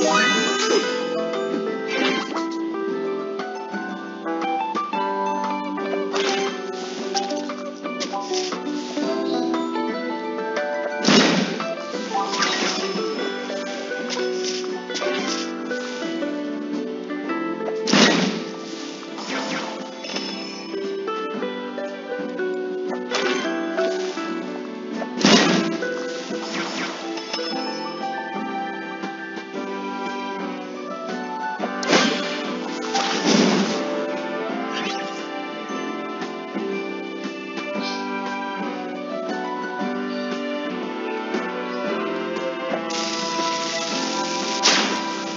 Bye.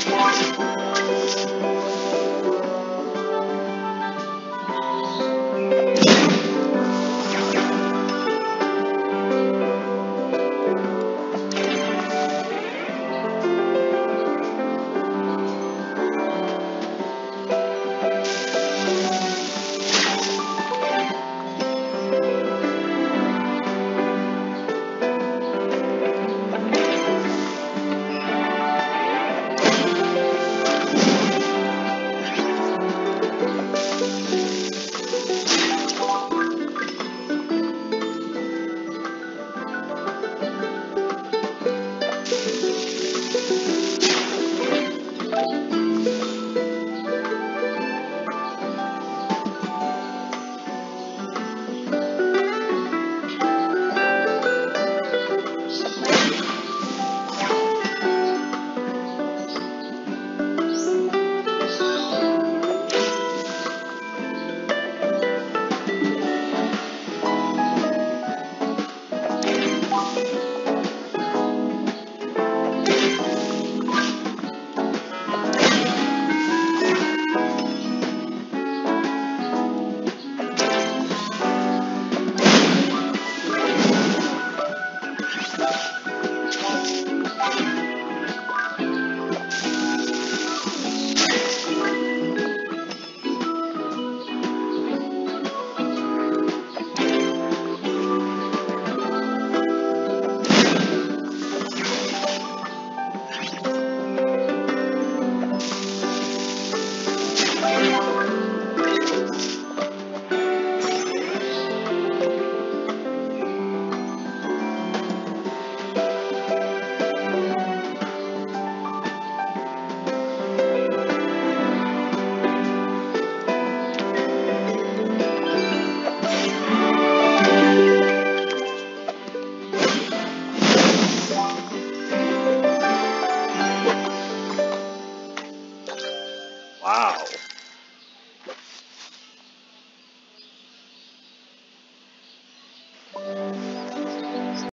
Thank